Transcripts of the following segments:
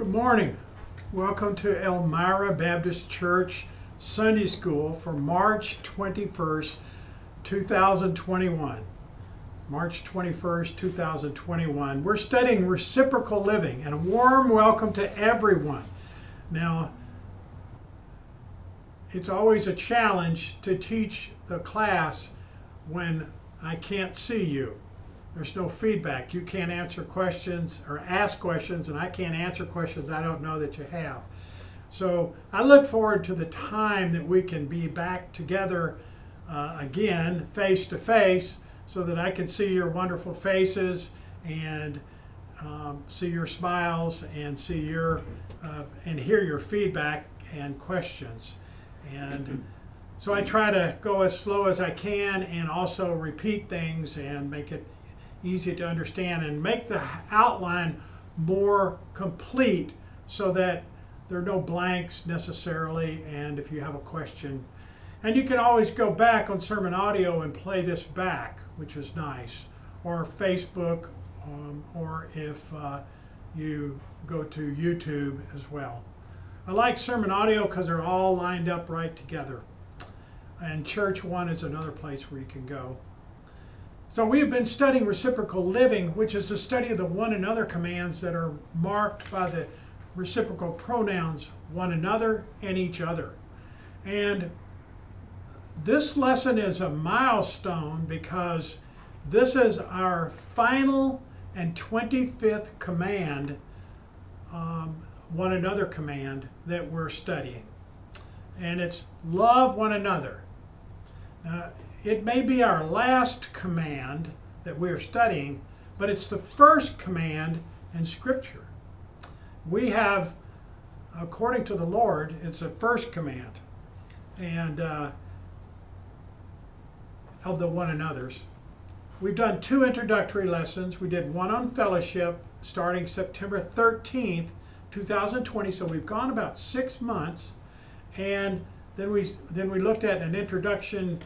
Good morning. Welcome to Elmira Baptist Church Sunday School for March 21st, 2021. March 21st, 2021. We're studying reciprocal living and a warm welcome to everyone. Now, it's always a challenge to teach the class when I can't see you. There's no feedback. You can't answer questions or ask questions, and I can't answer questions I don't know that you have. So I look forward to the time that we can be back together uh, again, face to face, so that I can see your wonderful faces and um, see your smiles and see your uh, and hear your feedback and questions. And so I try to go as slow as I can and also repeat things and make it easy to understand and make the outline more complete so that there are no blanks necessarily and if you have a question. And you can always go back on sermon audio and play this back which is nice. Or facebook um, or if uh, you go to youtube as well. I like sermon audio because they're all lined up right together. And church one is another place where you can go so we have been studying reciprocal living, which is the study of the one another commands that are marked by the reciprocal pronouns one another and each other. And this lesson is a milestone because this is our final and 25th command, um, one another command that we're studying. And it's love one another. It may be our last command that we're studying, but it's the first command in Scripture. We have, according to the Lord, it's the first command, and uh, of the one another's. We've done two introductory lessons. We did one on fellowship starting September 13th, 2020. So we've gone about six months, and then we then we looked at an introduction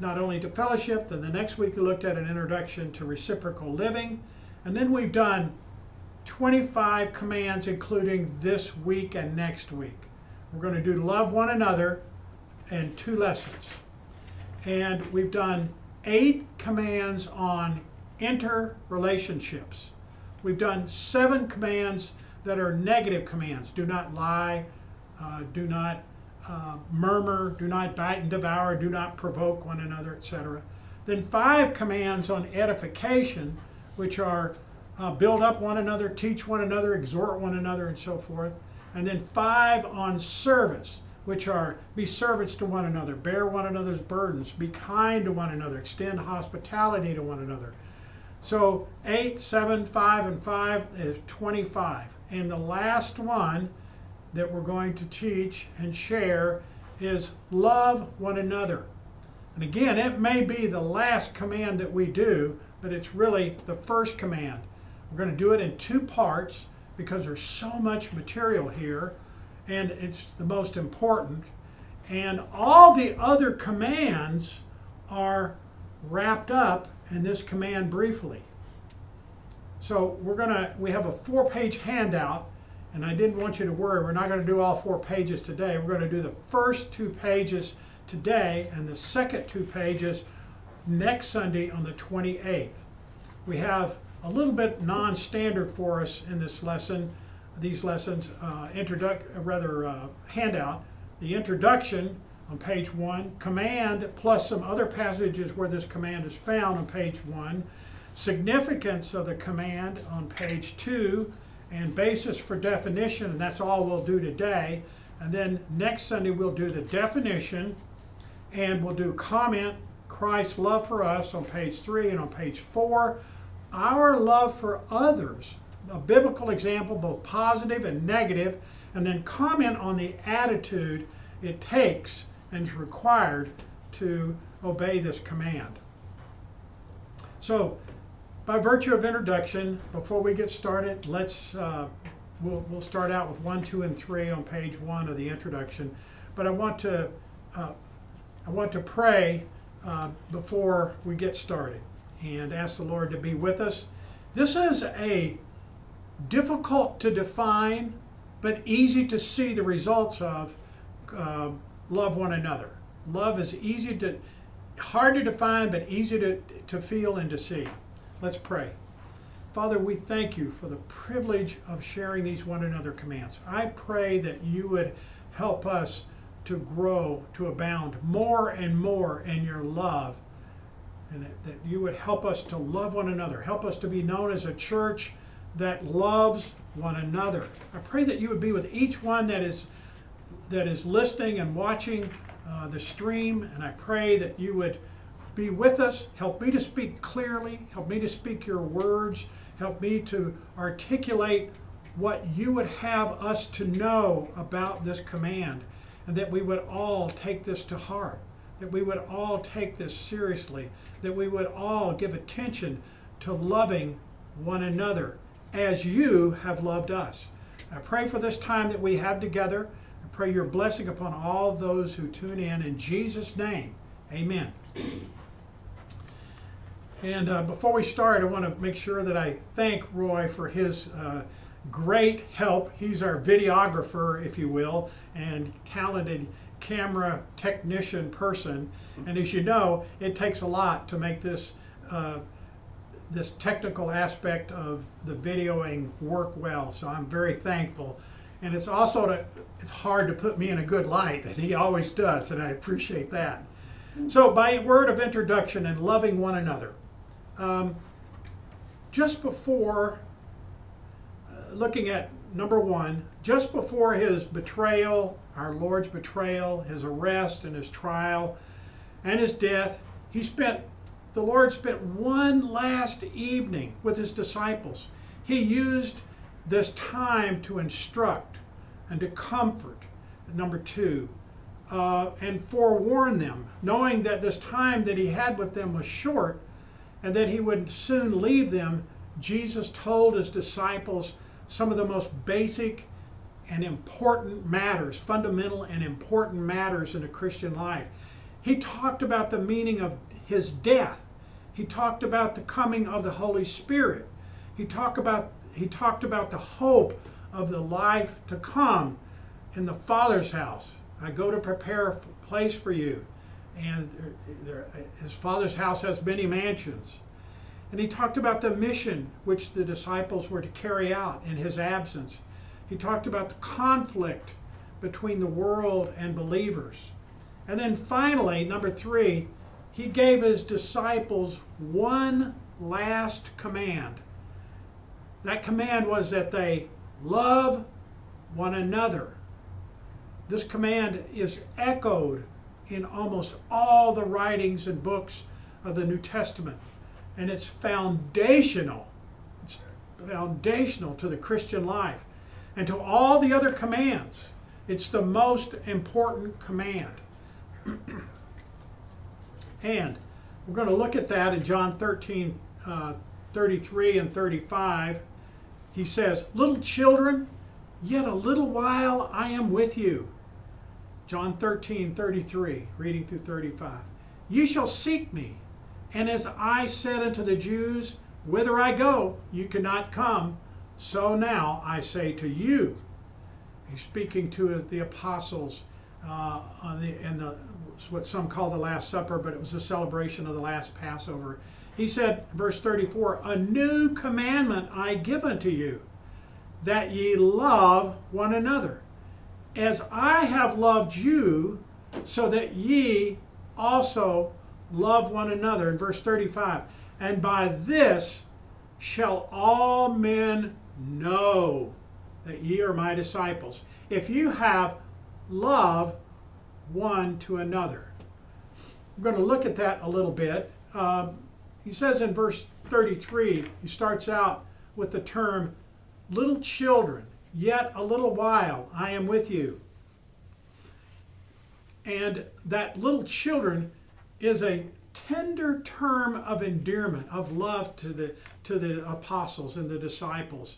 not only to fellowship, then the next week we looked at an introduction to reciprocal living, and then we've done 25 commands, including this week and next week. We're going to do love one another in two lessons. And we've done eight commands on interrelationships. We've done seven commands that are negative commands. Do not lie, uh, do not uh, murmur, do not bite and devour, do not provoke one another, etc. Then five commands on edification, which are uh, build up one another, teach one another, exhort one another, and so forth. And then five on service, which are be servants to one another, bear one another's burdens, be kind to one another, extend hospitality to one another. So eight, seven, five, and five is 25. And the last one that we're going to teach and share is love one another. And again, it may be the last command that we do, but it's really the first command. We're going to do it in two parts because there's so much material here and it's the most important. And all the other commands are wrapped up in this command briefly. So we're going to, we have a four page handout and I didn't want you to worry, we're not going to do all four pages today. We're going to do the first two pages today and the second two pages next Sunday on the 28th. We have a little bit non-standard for us in this lesson, these lessons, uh, introduc rather uh, handout. The introduction on page one, command plus some other passages where this command is found on page one, significance of the command on page two, and basis for definition, and that's all we'll do today. And then next Sunday we'll do the definition and we'll do comment Christ's love for us on page three and on page four. Our love for others, a biblical example, both positive and negative, and then comment on the attitude it takes and is required to obey this command. So by virtue of introduction, before we get started, let's uh, we'll, we'll start out with one, two, and three on page one of the introduction. But I want to uh, I want to pray uh, before we get started and ask the Lord to be with us. This is a difficult to define, but easy to see the results of uh, love one another. Love is easy to, hard to define, but easy to, to feel and to see. Let's pray. Father, we thank you for the privilege of sharing these one another commands. I pray that you would help us to grow, to abound more and more in your love, and that, that you would help us to love one another. Help us to be known as a church that loves one another. I pray that you would be with each one that is that is listening and watching uh, the stream, and I pray that you would be with us. Help me to speak clearly. Help me to speak your words. Help me to articulate what you would have us to know about this command, and that we would all take this to heart, that we would all take this seriously, that we would all give attention to loving one another as you have loved us. I pray for this time that we have together. I pray your blessing upon all those who tune in. In Jesus' name, amen. And uh, before we start, I want to make sure that I thank Roy for his uh, great help. He's our videographer, if you will, and talented camera technician person. And as you know, it takes a lot to make this uh, this technical aspect of the videoing work well. So I'm very thankful. And it's also to, it's hard to put me in a good light, and he always does, and I appreciate that. So by word of introduction and loving one another, um, just before uh, looking at number one, just before his betrayal, our Lord's betrayal, his arrest and his trial, and his death, he spent the Lord spent one last evening with his disciples. He used this time to instruct and to comfort, number two, uh, and forewarn them, knowing that this time that he had with them was short and that he would soon leave them. Jesus told his disciples some of the most basic and important matters, fundamental and important matters in a Christian life. He talked about the meaning of his death he talked about the coming of the Holy Spirit. He talked about he talked about the hope of the life to come in the Father's house. I go to prepare a place for you. And there, his Father's house has many mansions. And he talked about the mission which the disciples were to carry out in his absence. He talked about the conflict between the world and believers. And then finally, number three, he gave his disciples one last command. That command was that they love one another. This command is echoed in almost all the writings and books of the New Testament. And it's foundational. It's foundational to the Christian life and to all the other commands. It's the most important command. And we're going to look at that in John 13, uh, 33 and 35. He says, Little children, yet a little while I am with you. John 13, 33, reading through 35. You shall seek me, and as I said unto the Jews, Whither I go, you cannot come, so now I say to you. He's speaking to the apostles uh, the, in the what some call the Last Supper, but it was a celebration of the last Passover. He said, verse 34, A new commandment I give unto you, that ye love one another, as I have loved you, so that ye also love one another. In verse 35, and by this shall all men know that ye are my disciples. If you have love one to another. We're going to look at that a little bit. Um, he says in verse 33, he starts out with the term, little children, yet a little while I am with you. And that little children is a tender term of endearment, of love to the, to the apostles and the disciples.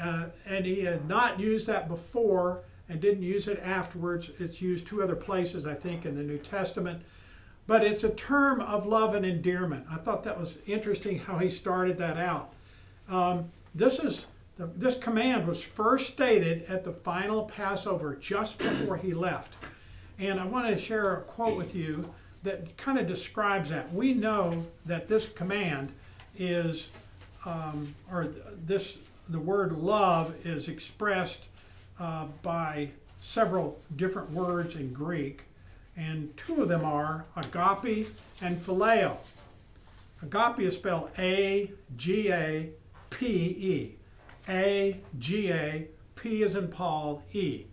Uh, and he had not used that before and didn't use it afterwards. It's used two other places, I think, in the New Testament. But it's a term of love and endearment. I thought that was interesting how he started that out. Um, this is The, this command was first stated at the final Passover just before he left. And I want to share a quote with you that kind of describes that. We know that this command is, um, or this, the word love is expressed uh, by several different words in Greek, and two of them are agape and phileo. Agape is spelled A G A P E. A G A P is in Paul E.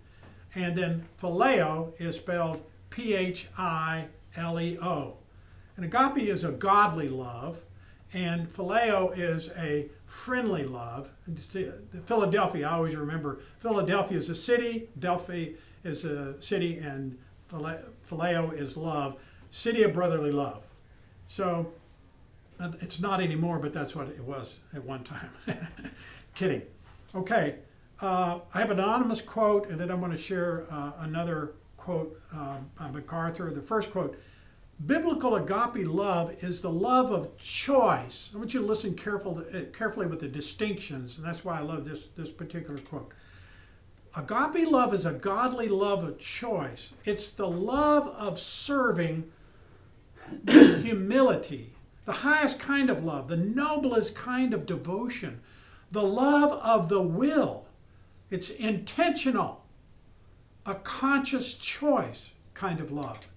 And then phileo is spelled P H I L E O. And agape is a godly love, and phileo is a friendly love. Uh, Philadelphia, I always remember Philadelphia is a city, Delphi is a city, and phileo is love, city of brotherly love. So uh, it's not anymore, but that's what it was at one time. Kidding. Okay, uh, I have an anonymous quote, and then I'm going to share uh, another quote uh, by MacArthur. The first quote Biblical agape love is the love of choice. I want you to listen careful, uh, carefully with the distinctions, and that's why I love this, this particular quote. Agape love is a godly love of choice. It's the love of serving humility, the highest kind of love, the noblest kind of devotion, the love of the will. It's intentional, a conscious choice kind of love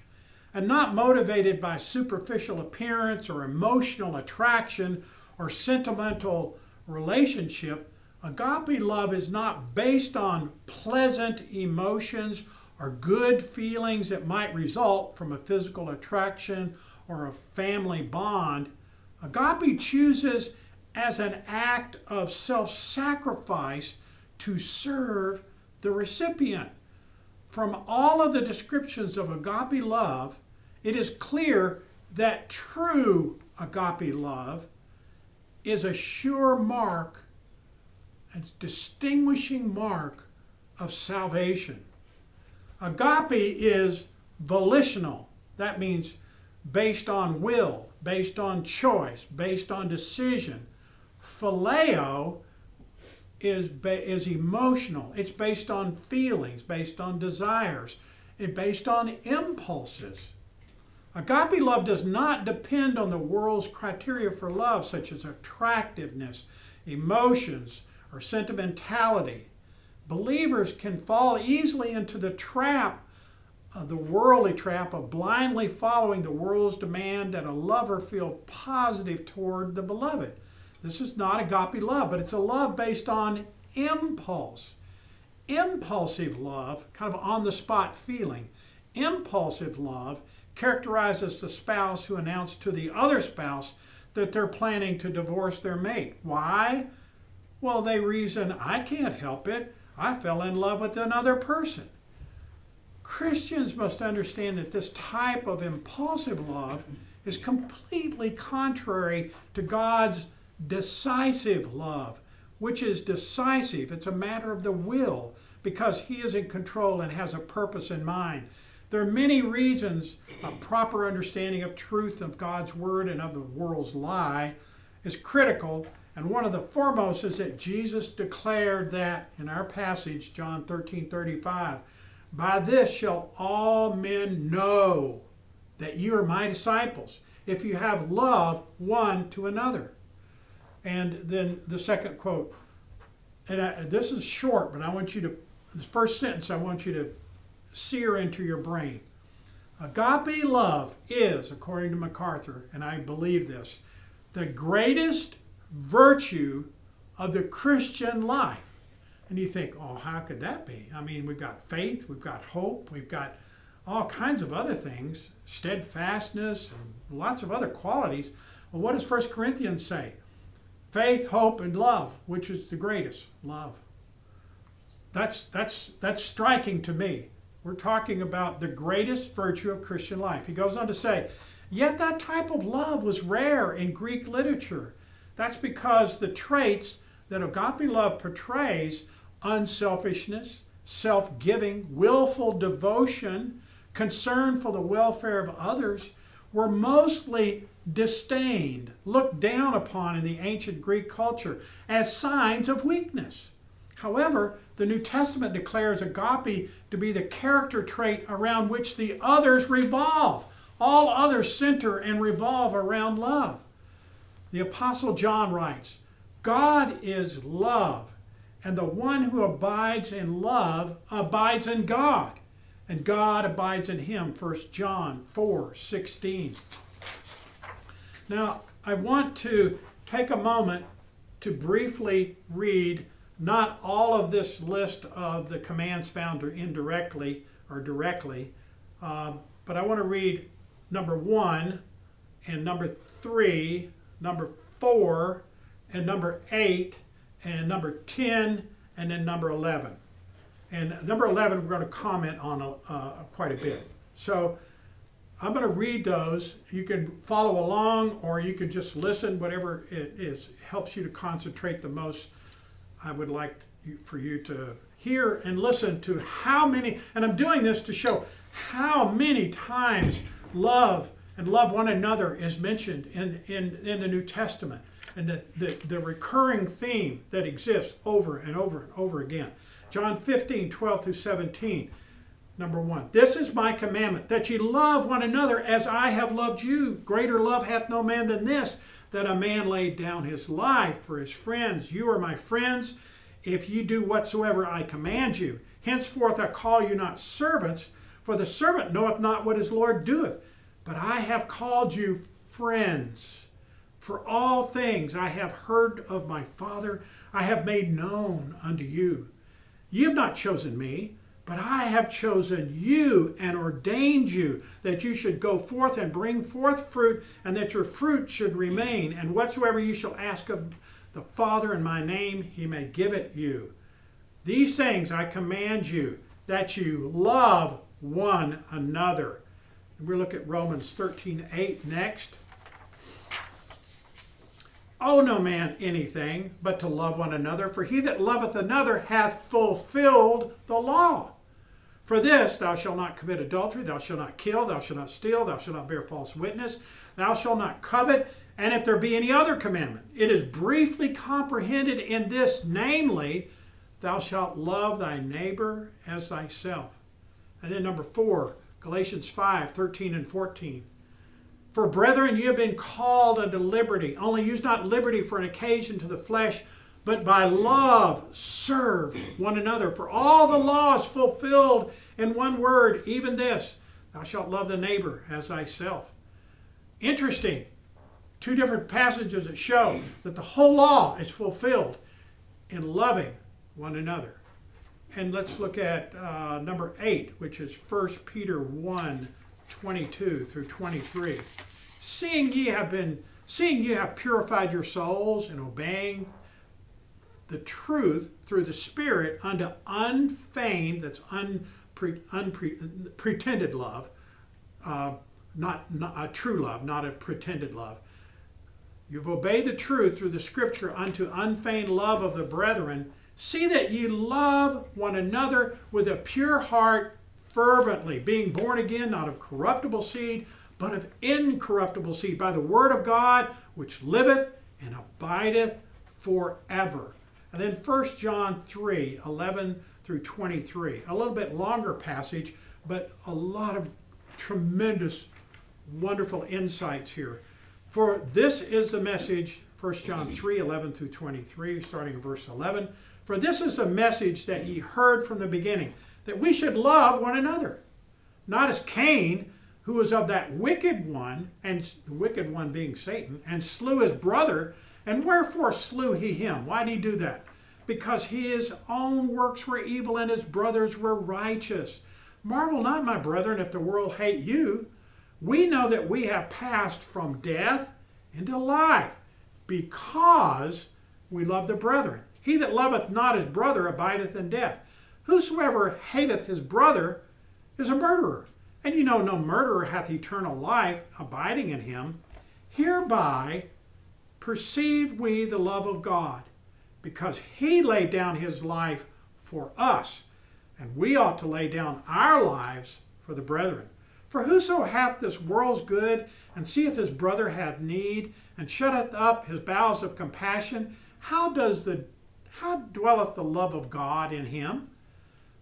and not motivated by superficial appearance or emotional attraction or sentimental relationship. Agape love is not based on pleasant emotions or good feelings that might result from a physical attraction or a family bond. Agape chooses as an act of self sacrifice to serve the recipient. From all of the descriptions of agape love, it is clear that true agape love is a sure mark, a distinguishing mark of salvation. Agape is volitional. That means based on will, based on choice, based on decision. Phileo is, is emotional. It's based on feelings, based on desires, and based on impulses. Agape love does not depend on the world's criteria for love, such as attractiveness, emotions, or sentimentality. Believers can fall easily into the trap, uh, the worldly trap of blindly following the world's demand that a lover feel positive toward the beloved. This is not agape love, but it's a love based on impulse. Impulsive love, kind of on the spot feeling, impulsive love characterizes the spouse who announced to the other spouse that they're planning to divorce their mate. Why? Well, they reason, I can't help it. I fell in love with another person. Christians must understand that this type of impulsive love is completely contrary to God's decisive love, which is decisive. It's a matter of the will because He is in control and has a purpose in mind. There are many reasons a proper understanding of truth of God's word and of the world's lie is critical. And one of the foremost is that Jesus declared that in our passage, John 13 35, by this shall all men know that you are my disciples, if you have love one to another. And then the second quote, and I, this is short, but I want you to, this first sentence, I want you to sear into your brain. Agape love is, according to MacArthur, and I believe this, the greatest virtue of the Christian life. And you think, oh, how could that be? I mean, we've got faith, we've got hope, we've got all kinds of other things, steadfastness, and lots of other qualities. Well, what does 1 Corinthians say? Faith, hope, and love. Which is the greatest? Love. That's, that's, that's striking to me. We're talking about the greatest virtue of Christian life. He goes on to say, Yet that type of love was rare in Greek literature. That's because the traits that agape love portrays unselfishness, self giving, willful devotion, concern for the welfare of others were mostly disdained, looked down upon in the ancient Greek culture as signs of weakness. However, the New Testament declares agape to be the character trait around which the others revolve. All others center and revolve around love. The Apostle John writes, God is love, and the one who abides in love abides in God, and God abides in him. 1 John 4 16. Now, I want to take a moment to briefly read not all of this list of the commands found indirectly or directly, uh, but I want to read number one and number three, number four, and number eight, and number 10, and then number 11. And number 11, we're going to comment on uh, quite a bit. So I'm going to read those. You can follow along or you can just listen, whatever it is helps you to concentrate the most. I would like for you to hear and listen to how many, and I'm doing this to show how many times love and love one another is mentioned in, in, in the New Testament and the, the, the recurring theme that exists over and over and over again. John 15, 12 through 17. Number one, this is my commandment, that ye love one another as I have loved you. Greater love hath no man than this, that a man laid down his life for his friends. You are my friends if you do whatsoever I command you. Henceforth I call you not servants, for the servant knoweth not what his Lord doeth. But I have called you friends. For all things I have heard of my Father, I have made known unto you. Ye have not chosen me but I have chosen you and ordained you that you should go forth and bring forth fruit, and that your fruit should remain. And whatsoever you shall ask of the Father in my name, he may give it you. These things I command you, that you love one another. And we look at Romans 13 8 next. Owe no man anything but to love one another, for he that loveth another hath fulfilled the law. For this, thou shalt not commit adultery, thou shalt not kill, thou shalt not steal, thou shalt not bear false witness, thou shalt not covet, and if there be any other commandment, it is briefly comprehended in this, namely, thou shalt love thy neighbor as thyself. And then number four, Galatians 5 13 and 14. For brethren, you have been called unto liberty. Only use not liberty for an occasion to the flesh, but by love serve one another. For all the law is fulfilled in one word, even this Thou shalt love the neighbor as thyself. Interesting. Two different passages that show that the whole law is fulfilled in loving one another. And let's look at uh, number eight, which is 1 Peter 1 22 through 23. Seeing ye have been, seeing ye have purified your souls in obeying the truth through the Spirit unto unfeigned, that's unpre, unpre, pretended love, uh, not, not a true love, not a pretended love. You've obeyed the truth through the Scripture unto unfeigned love of the brethren. See that ye love one another with a pure heart fervently, being born again, not of corruptible seed, but of incorruptible seed, by the word of God, which liveth and abideth forever. And then 1 John 3 11 through 23. A little bit longer passage, but a lot of tremendous, wonderful insights here. For this is the message, 1 John 3 11 through 23, starting in verse 11. For this is the message that ye heard from the beginning, that we should love one another. Not as Cain, who was of that wicked one, and the wicked one being Satan, and slew his brother. And wherefore slew he him? Why did he do that? Because his own works were evil and his brothers were righteous. Marvel not, my brethren, if the world hate you. We know that we have passed from death into life because we love the brethren. He that loveth not his brother abideth in death. Whosoever hateth his brother is a murderer. And you know, no murderer hath eternal life abiding in him. Hereby perceive we the love of God, because he laid down his life for us, and we ought to lay down our lives for the brethren. For whoso hath this world's good, and seeth his brother have need, and shutteth up his bowels of compassion, how does the how dwelleth the love of God in him?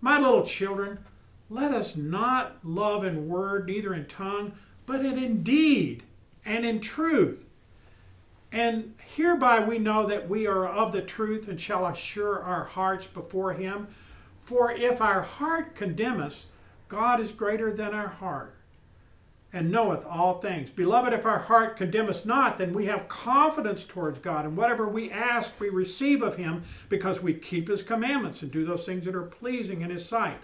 My little children, let us not love in word, neither in tongue, but in deed and in truth. And hereby we know that we are of the truth and shall assure our hearts before him. For if our heart condemn us, God is greater than our heart and knoweth all things. Beloved, if our heart condemn us not, then we have confidence towards God, and whatever we ask, we receive of him, because we keep his commandments and do those things that are pleasing in his sight.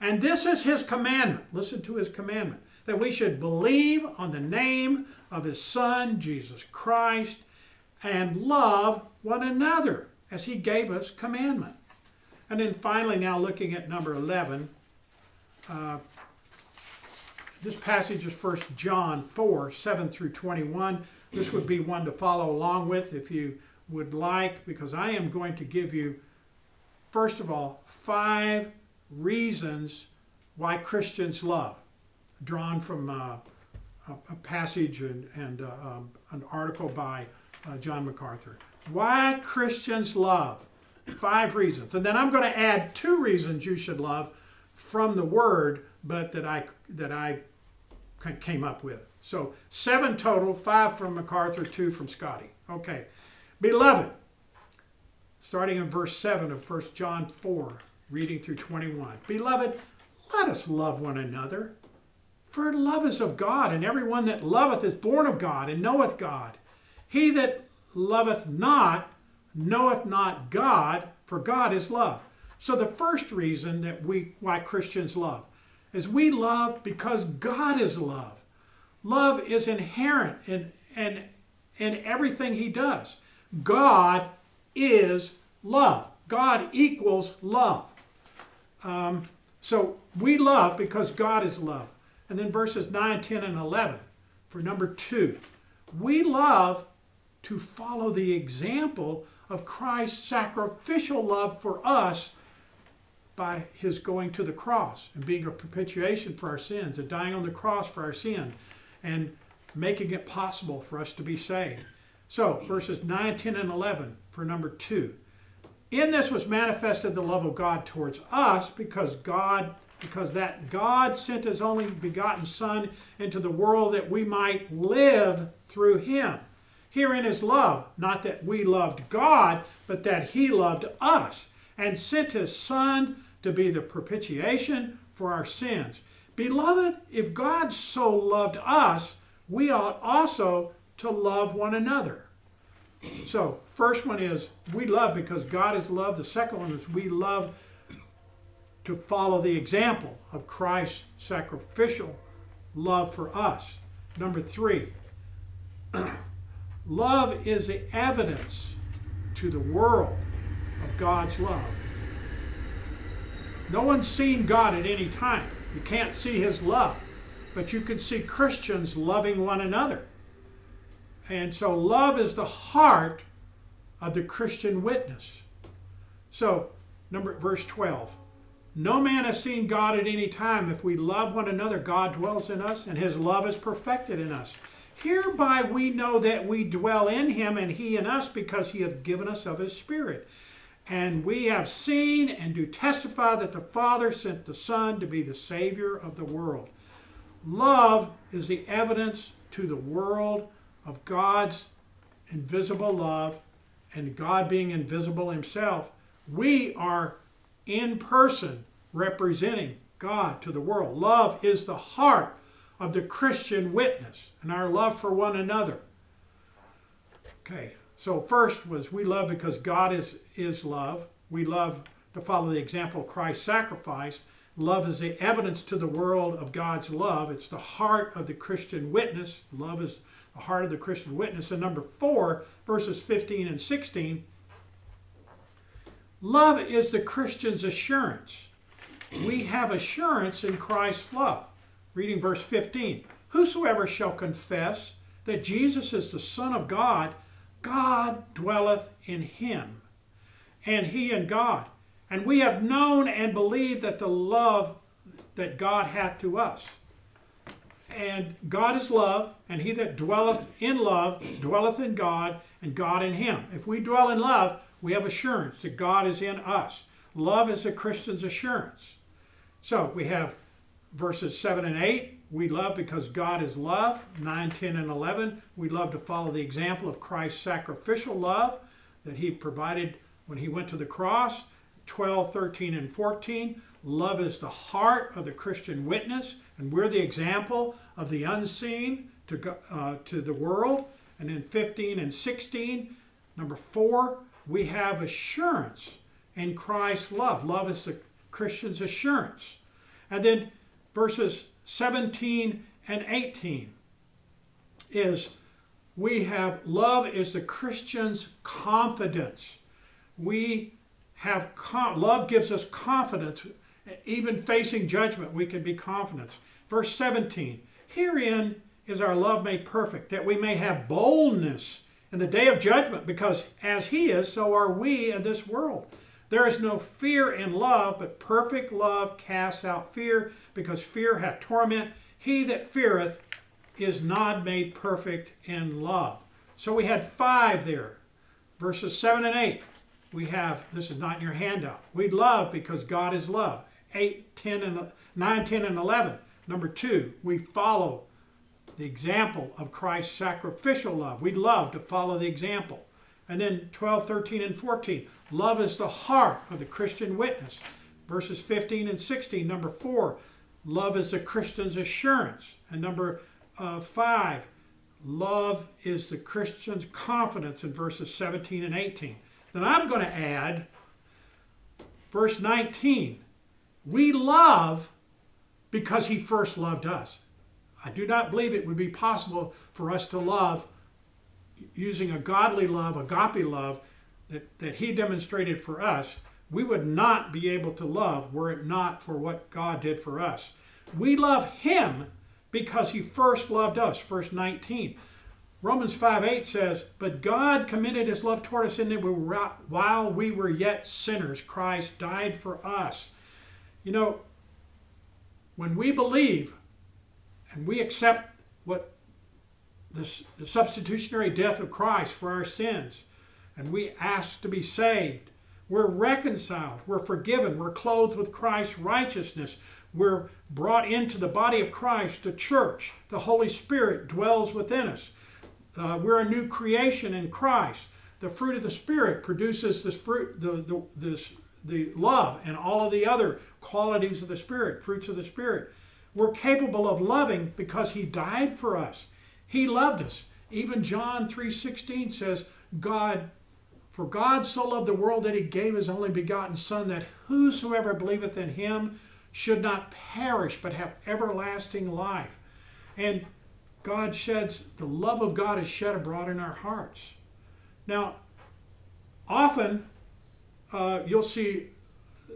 And this is his commandment. Listen to his commandment that we should believe on the name of his Son, Jesus Christ, and love one another as he gave us commandment. And then finally, now looking at number 11, uh, this passage is 1 John 4 7 through 21. This would be one to follow along with if you would like, because I am going to give you, first of all, five reasons why Christians love, drawn from uh, a, a, passage and, and uh, um, an article by uh, John MacArthur. Why Christians love. Five reasons. And then I'm going to add two reasons you should love from the Word, but that I, that I came up with. So seven total, five from MacArthur, two from Scotty. Okay. Beloved, starting in verse 7 of 1 John 4, reading through 21. Beloved, let us love one another. For love is of God, and every one that loveth is born of God and knoweth God. He that loveth not knoweth not God, for God is love. So the first reason that we why Christians love is we love because God is love. Love is inherent in, in, in everything he does. God is love. God equals love. Um, so we love because God is love. And then verses 9, 10, and 11 for number two. We love to follow the example of Christ's sacrificial love for us by his going to the cross and being a propitiation for our sins and dying on the cross for our sin and making it possible for us to be saved. So, verses 9, 10, and 11 for number two. In this was manifested the love of God towards us because God because that God sent his only begotten Son into the world that we might live through him. Herein is love, not that we loved God, but that he loved us and sent his Son to be the propitiation for our sins. Beloved, if God so loved us, we ought also to love one another. So, first one is we love because God is love. The second one is we love to follow the example of Christ's sacrificial love for us. Number three, love is the evidence to the world of God's love. No one's seen God at any time. You can't see his love, but you can see Christians loving one another. And so love is the heart of the Christian witness. So, number verse 12. No man has seen God at any time. If we love one another, God dwells in us, and his love is perfected in us. Hereby we know that we dwell in him and he in us because he hath given us of his Spirit. And we have seen and do testify that the Father sent the Son to be the Savior of the world. Love is the evidence to the world of God's invisible love and God being invisible himself. We are in person representing God to the world. Love is the heart of the Christian witness and our love for one another. Okay, so first was we love because God is, is love. We love to follow the example of Christ's sacrifice. Love is the evidence to the world of God's love. It's the heart of the Christian witness. Love is the heart of the Christian witness. And number four, verses 15 and 16, love is the Christian's assurance. We have assurance in Christ's love. Reading verse 15 Whosoever shall confess that Jesus is the Son of God, God dwelleth in him, and he in God. And we have known and believed that the love that God hath to us. And God is love, and he that dwelleth in love dwelleth in God, and God in him. If we dwell in love, we have assurance that God is in us. Love is a Christian's assurance. So we have verses 7 and 8. We love because God is love. 9, 10, and 11. We love to follow the example of Christ's sacrificial love that he provided when he went to the cross. 12, 13, and 14. Love is the heart of the Christian witness, and we're the example of the unseen to, uh, to the world. And in 15 and 16, number four, we have assurance in Christ's love. Love is the Christian's assurance. And then verses 17 and 18 is we have love is the Christian's confidence. We have love gives us confidence. Even facing judgment, we can be confident. Verse 17 Herein is our love made perfect, that we may have boldness in the day of judgment, because as He is, so are we in this world. There is no fear in love, but perfect love casts out fear, because fear hath torment. He that feareth is not made perfect in love. So we had five there, verses 7 and 8. We have, this is not in your handout. We love because God is love. 8, 10, and 9, 10, and 11. Number two, we follow the example of Christ's sacrificial love. We love to follow the example. And then 12, 13, and 14. Love is the heart of the Christian witness. Verses 15 and 16. Number four, love is the Christian's assurance. And number uh, five, love is the Christian's confidence in verses 17 and 18. Then I'm going to add verse 19. We love because he first loved us. I do not believe it would be possible for us to love using a godly love, a agape love, that, that he demonstrated for us, we would not be able to love were it not for what God did for us. We love him because he first loved us. Verse 19. Romans 5 8 says, But God committed his love toward us in that we were, while we were yet sinners, Christ died for us. You know, when we believe and we accept what the, the substitutionary death of Christ for our sins, and we ask to be saved. We're reconciled, we're forgiven, we're clothed with Christ's righteousness, we're brought into the body of Christ, the church. The Holy Spirit dwells within us. Uh, we're a new creation in Christ. The fruit of the Spirit produces this fruit, the, the, this, the love and all of the other qualities of the Spirit, fruits of the Spirit. We're capable of loving because He died for us. He loved us. Even John 3:16 says, God, for God so loved the world that he gave his only begotten Son, that whosoever believeth in him should not perish, but have everlasting life. And God sheds, the love of God is shed abroad in our hearts. Now, often uh, you'll see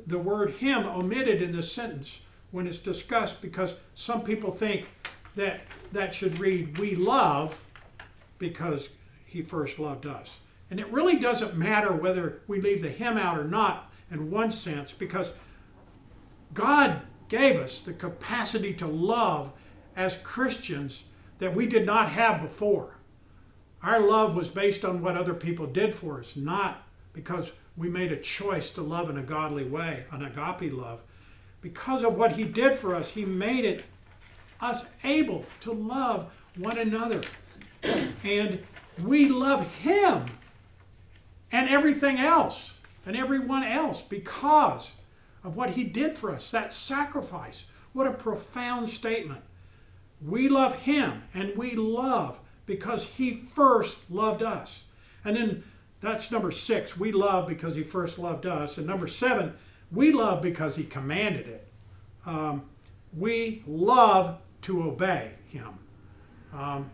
the word him omitted in this sentence when it's discussed because some people think that that should read, We love because he first loved us. And it really doesn't matter whether we leave the him out or not in one sense because God gave us the capacity to love as Christians that we did not have before. Our love was based on what other people did for us, not because we made a choice to love in a godly way, an agape love. Because of what He did for us, He made it us able to love one another. and we love Him and everything else and everyone else because of what He did for us, that sacrifice. What a profound statement. We love Him and we love because He first loved us. And then that's number six. We love because He first loved us. And number seven, we love because He commanded it. Um, we love to obey him. Um,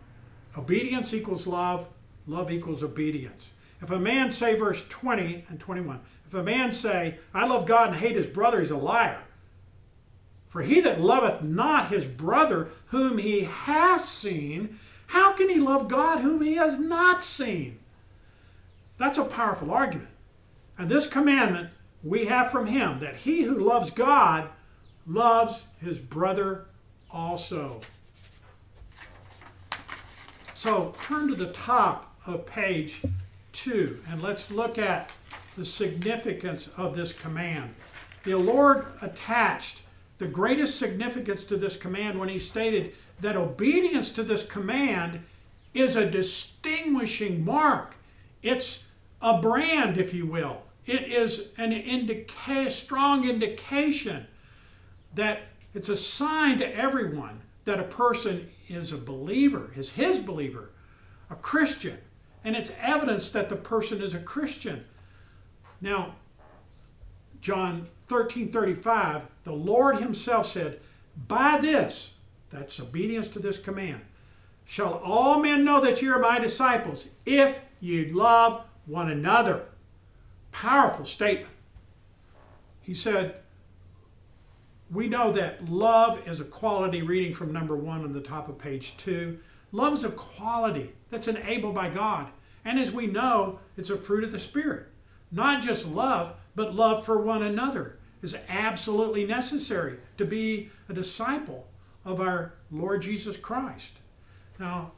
obedience equals love, love equals obedience. If a man say, verse 20 and 21, if a man say, I love God and hate his brother, he's a liar. For he that loveth not his brother whom he has seen, how can he love God whom he has not seen? That's a powerful argument. And this commandment we have from him that he who loves God loves his brother also. So turn to the top of page two and let's look at the significance of this command. The Lord attached the greatest significance to this command when he stated that obedience to this command is a distinguishing mark. It's a brand, if you will. It is an indica- strong indication that it's a sign to everyone that a person is a believer, is his believer, a Christian, and it's evidence that the person is a Christian. Now, John 13 35, the Lord Himself said, By this, that's obedience to this command, shall all men know that you are my disciples if you love one another. Powerful statement. He said, we know that love is a quality, reading from number one on the top of page two. Love is a quality that's enabled by God. And as we know, it's a fruit of the Spirit. Not just love, but love for one another is absolutely necessary to be a disciple of our Lord Jesus Christ. Now,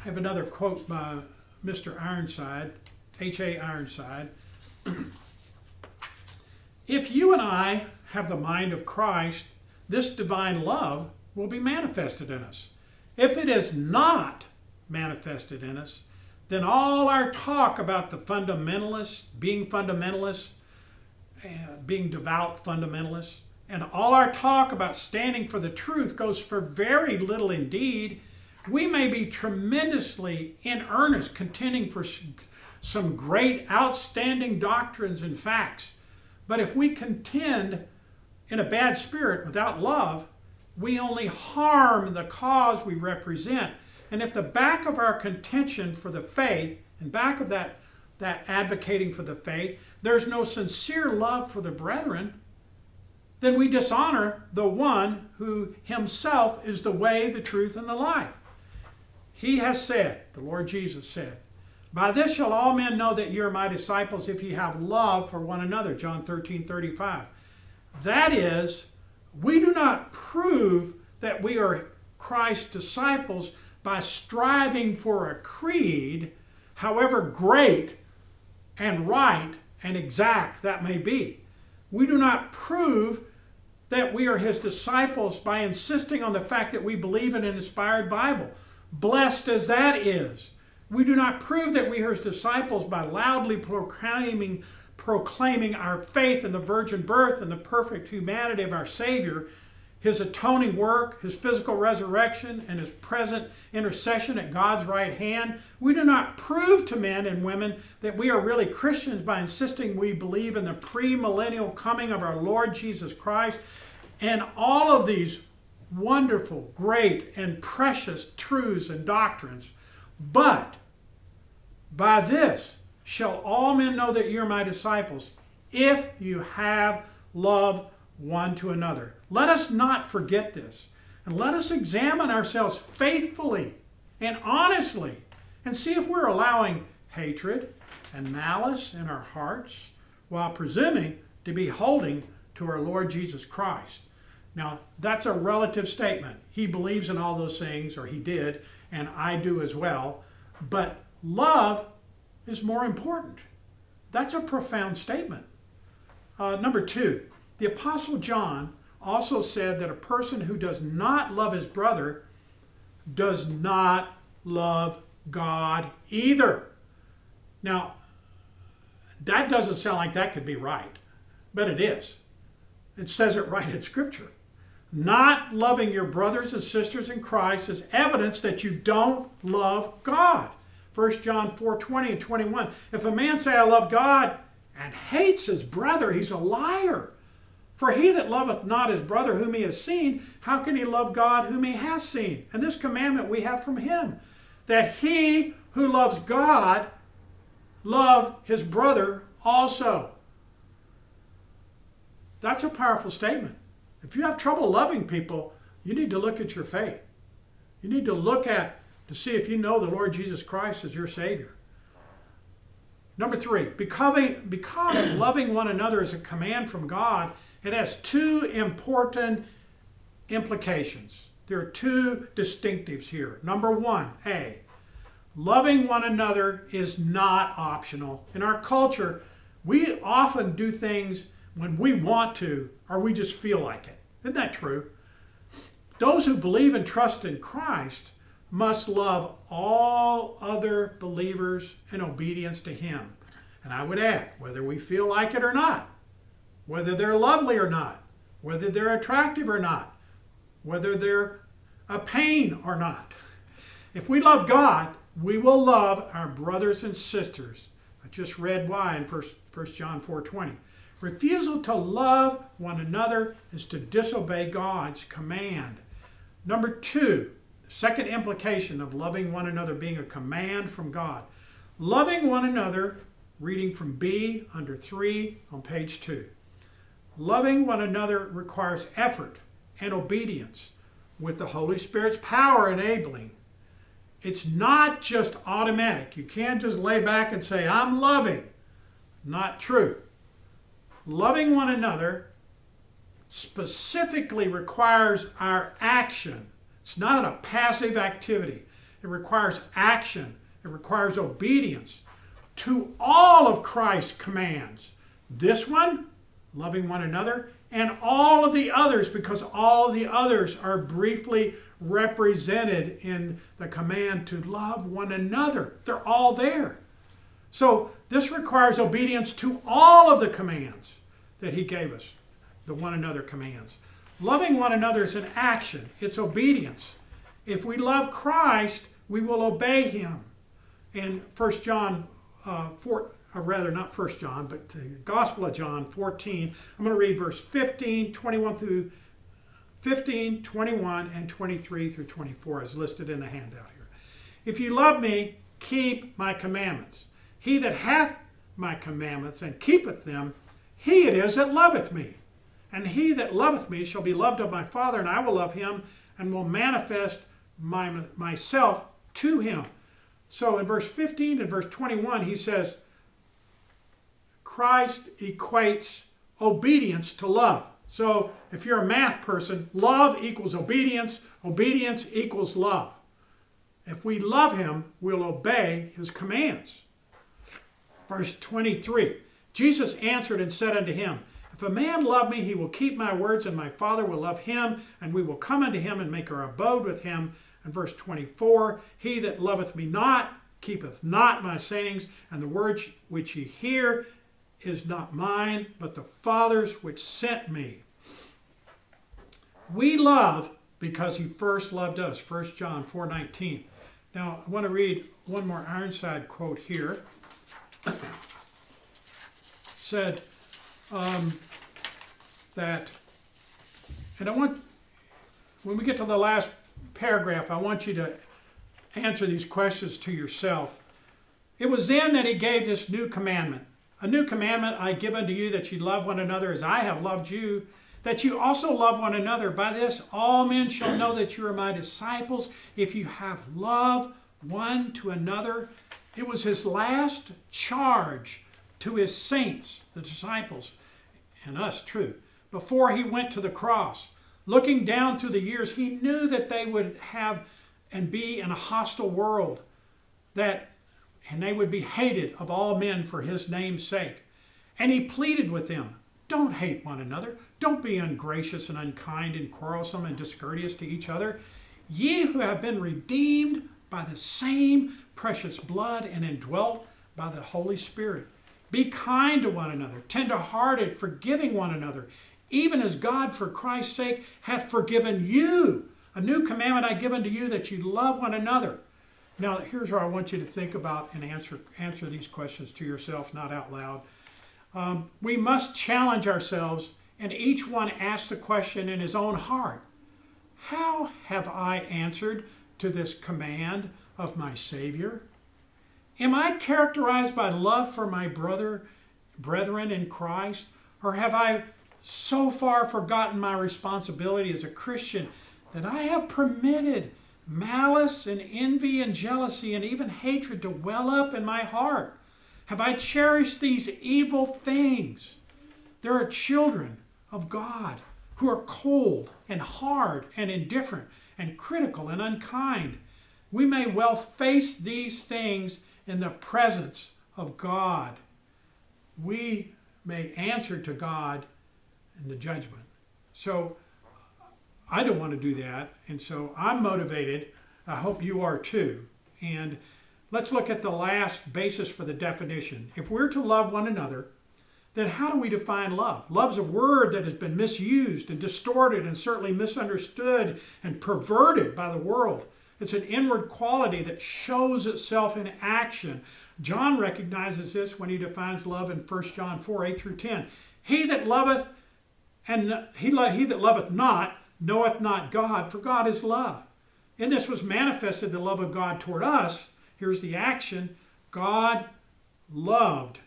I have another quote by Mr. Ironside, H.A. Ironside. if you and I have the mind of Christ, this divine love will be manifested in us. If it is not manifested in us, then all our talk about the fundamentalists, being fundamentalists, being devout fundamentalists, and all our talk about standing for the truth goes for very little indeed. We may be tremendously in earnest contending for some great outstanding doctrines and facts. But if we contend in a bad spirit without love, we only harm the cause we represent. And if the back of our contention for the faith, and back of that, that advocating for the faith, there's no sincere love for the brethren, then we dishonor the one who himself is the way, the truth, and the life. He has said, the Lord Jesus said, By this shall all men know that ye are my disciples if ye have love for one another. John 13, 35. That is, we do not prove that we are Christ's disciples by striving for a creed, however great and right and exact that may be. We do not prove that we are his disciples by insisting on the fact that we believe in an inspired Bible, blessed as that is. We do not prove that we are his disciples by loudly proclaiming proclaiming our faith in the virgin birth and the perfect humanity of our Savior, his atoning work, his physical resurrection, and his present intercession at God's right hand, we do not prove to men and women that we are really Christians by insisting we believe in the premillennial coming of our Lord Jesus Christ. And all of these wonderful, great, and precious truths and doctrines. But by this, shall all men know that you're my disciples if you have love one to another. Let us not forget this. And let us examine ourselves faithfully and honestly and see if we're allowing hatred and malice in our hearts while presuming to be holding to our Lord Jesus Christ. Now, that's a relative statement. He believes in all those things, or he did, and I do as well. But love is more important. That's a profound statement. Uh, number two, the Apostle John also said that a person who does not love his brother does not love God either. Now, that doesn't sound like that could be right, but it is. It says it right in Scripture. Not loving your brothers and sisters in Christ is evidence that you don't love God. 1 John 4 20 and 21. If a man say, I love God, and hates his brother, he's a liar. For he that loveth not his brother whom he has seen, how can he love God whom he has seen? And this commandment we have from him that he who loves God love his brother also. That's a powerful statement. If you have trouble loving people, you need to look at your faith. You need to look at to see if you know the Lord Jesus Christ as your Savior. Number three, because, because loving one another is a command from God, it has two important implications. There are two distinctives here. Number one, A, Loving one another is not optional. In our culture, we often do things when we want to or we just feel like it. Isn't that true? Those who believe and trust in Christ must love all other believers in obedience to Him. And I would add, whether we feel like it or not, whether they're lovely or not, whether they're attractive or not, whether they're a pain or not. If we love God, we will love our brothers and sisters. I just read why in 1 John 4:20. Refusal to love one another is to disobey God's command. Number two, second implication of loving one another being a command from God. Loving one another, reading from B under 3 on page 2. Loving one another requires effort and obedience with the Holy Spirit's power enabling. It's not just automatic. You can't just lay back and say, I'm loving. Not true. Loving one another specifically requires our action. It's not a passive activity. It requires action. It requires obedience to all of Christ's commands. This one, loving one another, and all of the others, because all of the others are briefly represented in the command to love one another. They're all there. So this requires obedience to all of the commands that he gave us, the one another commands. Loving one another is an action, it's obedience. If we love Christ, we will obey him. In 1 John uh, 4, or rather not 1 John, but the Gospel of John 14, I'm going to read verse 15, 21 through 15, 21, and 23 through 24 as listed in the handout here. If you love me, keep my commandments. He that hath my commandments and keepeth them, he it is that loveth me. And he that loveth me shall be loved of my Father, and I will love him and will manifest my, myself to him. So in verse 15 and verse 21, he says, Christ equates obedience to love. So if you're a math person, love equals obedience, obedience equals love. If we love him, we'll obey his commands. Verse 23 Jesus answered and said unto him, If a man love me, he will keep my words, and my Father will love him, and we will come unto him and make our abode with him. And verse 24 He that loveth me not keepeth not my sayings, and the words which ye hear is not mine, but the Father's which sent me. We love because he first loved us. 1 John 4.19. Now, I want to read one more Ironside quote here. Said um, that, and I want, when we get to the last paragraph, I want you to answer these questions to yourself. It was then that he gave this new commandment. A new commandment I give unto you that you love one another as I have loved you, that you also love one another. By this all men shall know that you are my disciples if you have love one to another. It was his last charge to his saints, the disciples, and us, true, before he went to the cross. Looking down through the years, he knew that they would have and be in a hostile world, that and they would be hated of all men for his name's sake. And he pleaded with them, don't hate one another. Don't be ungracious and unkind and quarrelsome and discourteous to each other. Ye who have been redeemed by the same precious blood and indwelt by the Holy Spirit. Be kind to one another, tender-hearted, forgiving one another, even as God for Christ's sake hath forgiven you. A new commandment I give unto you that you love one another. Now, here's where I want you to think about and answer, answer these questions to yourself, not out loud. Um, we must challenge ourselves and each one ask the question in his own heart How have I answered to this command of my Savior? Am I characterized by love for my brother, brethren in Christ? Or have I so far forgotten my responsibility as a Christian that I have permitted malice and envy and jealousy and even hatred to well up in my heart? Have I cherished these evil things? There are children of God who are cold and hard and indifferent and critical and unkind. we may well face these things in the presence of God. We may answer to God the judgment. So I don't want to do that. And so I'm motivated. I hope you are too. And let's look at the last basis for the definition. If we're to love one another, then how do we define love? Love's a word that has been misused and distorted and certainly misunderstood and perverted by the world. It's an inward quality that shows itself in action. John recognizes this when he defines love in 1 John 4 8 through 10. He that loveth and he, he that loveth not knoweth not God, for God is love. In this was manifested the love of God toward us. Here's the action God loved.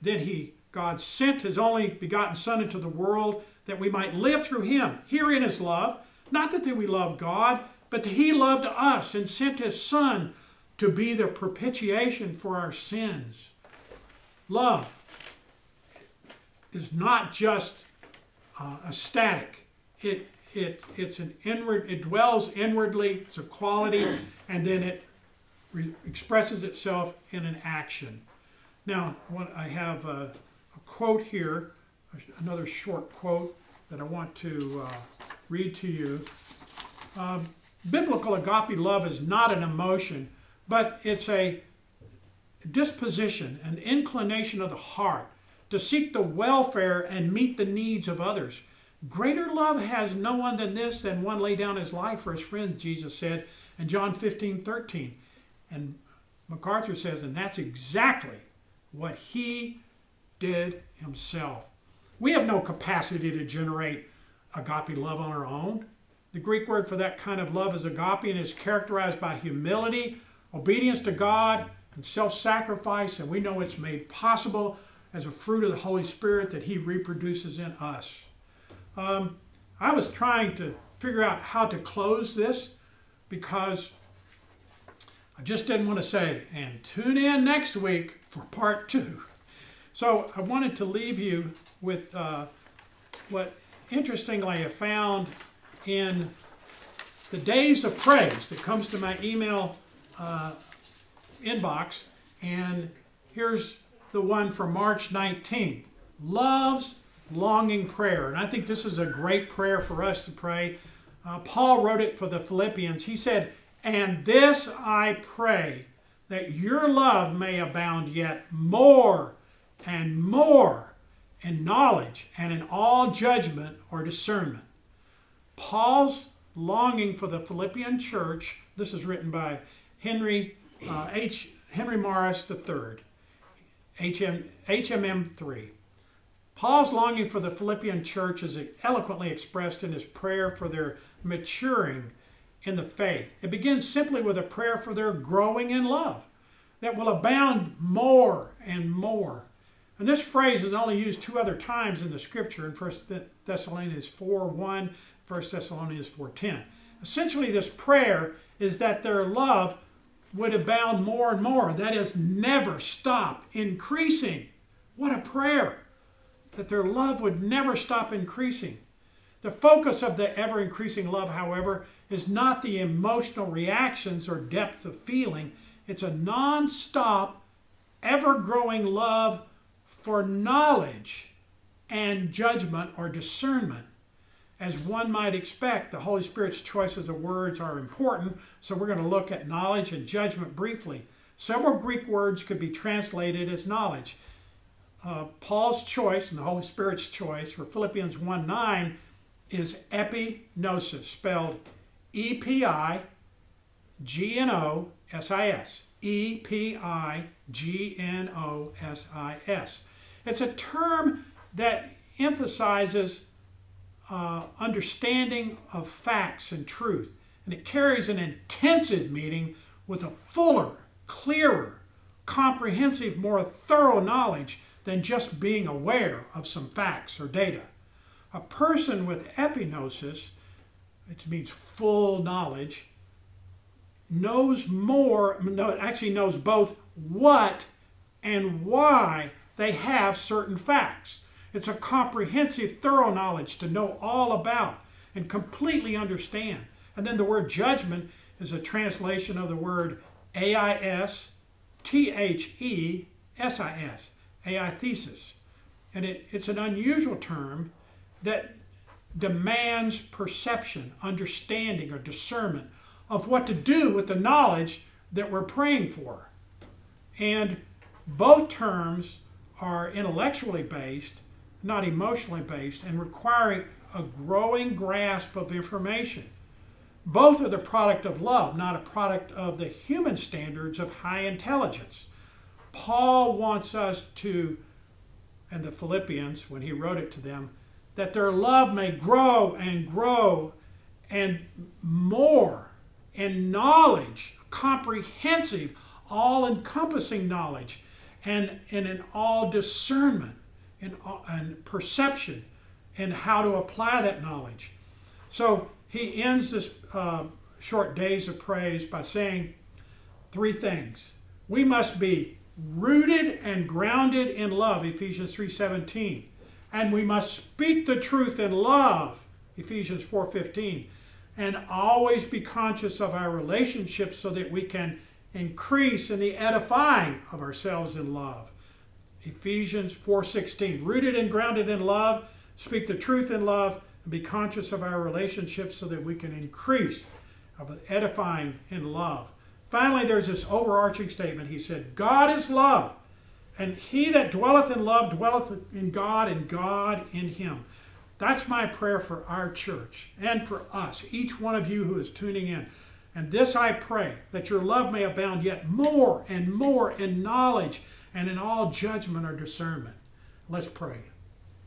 Then he, God sent his only begotten Son into the world that we might live through him. Herein is love. Not that we love God, but that he loved us and sent his Son to be the propitiation for our sins. Love is not just uh, a static. It, it, it's an inward, it dwells inwardly, it's a quality, and then it re- expresses itself in an action. Now, what I have a, a, quote here, another short quote that I want to uh, read to you. Um, biblical agape love is not an emotion, but it's a disposition, an inclination of the heart to seek the welfare and meet the needs of others. Greater love has no one than this, than one lay down his life for his friends, Jesus said in John 15, 13. And MacArthur says, and that's exactly what he did himself. We have no capacity to generate agape love on our own. The Greek word for that kind of love is agape and is characterized by humility, obedience to God, and self sacrifice. And we know it's made possible as a fruit of the Holy Spirit that He reproduces in us. Um, I was trying to figure out how to close this because I just didn't want to say, and tune in next week for part two. So I wanted to leave you with uh, what interestingly I found in the days of praise that comes to my email uh, inbox. And here's the one for March 19. Love's longing prayer. And I think this is a great prayer for us to pray. Uh, Paul wrote it for the Philippians. He said, And this I pray, that your love may abound yet more and more in knowledge and in all judgment or discernment. Paul's longing for the Philippian church, this is written by Henry uh, H. Henry Morris III. HM, HMM3. Paul's longing for the Philippian church is eloquently expressed in his prayer for their maturing in the faith. It begins simply with a prayer for their growing in love that will abound more and more. And this phrase is only used two other times in the scripture in 1 Thessalonians 4 1, 1 Thessalonians 4 10. Essentially, this prayer is that their love would abound more and more. That is, never stop increasing. What a prayer! That their love would never stop increasing. The focus of the ever increasing love, however, is not the emotional reactions or depth of feeling. It's a non stop, ever growing love for knowledge and judgment or discernment as one might expect, the Holy Spirit's choices of words are important, so we're going to look at knowledge and judgment briefly. Several Greek words could be translated as knowledge. Uh, Paul's choice and the Holy Spirit's choice for Philippians 1 9 is epignosis, spelled E P I G N O S I S. E P I G N O S I S. It's a term that emphasizes uh, understanding of facts and truth. And it carries an intensive meaning with a fuller, clearer, comprehensive, more thorough knowledge than just being aware of some facts or data. A person with epinosis, which means full knowledge, knows more, no, actually knows both what and why they have certain facts. It's a comprehensive, thorough knowledge to know all about and completely understand. And then the word judgment is a translation of the word A-I-S T-H-E-S-I-S, AI thesis. And it, it's an unusual term that demands perception, understanding, or discernment of what to do with the knowledge that we're praying for. And both terms are intellectually based, not emotionally based, and requiring a growing grasp of information. Both are the product of love, not a product of the human standards of high intelligence. Paul wants us to, and the Philippians, when he wrote it to them, that their love may grow and grow and more and knowledge, comprehensive, all encompassing knowledge, and, and in all discernment and, and perception and how to apply that knowledge. So he ends this uh, short days of praise by saying three things. We must be rooted and grounded in love, Ephesians 3:17. And we must speak the truth in love, Ephesians 4:15. And always be conscious of our relationships so that we can increase in the edifying of ourselves in love. Ephesians 4:16. Rooted and grounded in love, speak the truth in love, and be conscious of our relationships so that we can increase of edifying in love. Finally, there's this overarching statement. He said, God is love, and he that dwelleth in love dwelleth in God, and God in him. That's my prayer for our church and for us, each one of you who is tuning in. And this I pray, that your love may abound yet more and more in knowledge and in all judgment or discernment. Let's pray.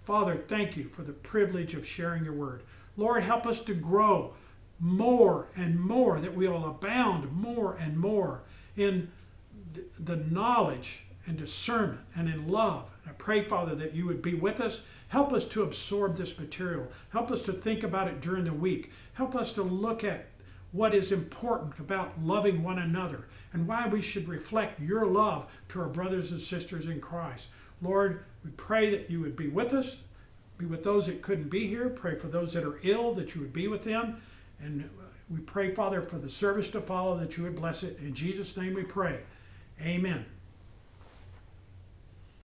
Father, thank you for the privilege of sharing your word. Lord, help us to grow more and more, that we will abound more and more in the knowledge and discernment and in love. I pray, Father, that you would be with us. Help us to absorb this material. Help us to think about it during the week. Help us to look at what is important about loving one another and why we should reflect your love to our brothers and sisters in Christ. Lord, we pray that you would be with us, be with those that couldn't be here. Pray for those that are ill, that you would be with them. And uh, we pray, Father, for the service to follow, that you would bless it. In Jesus' name we pray. Amen.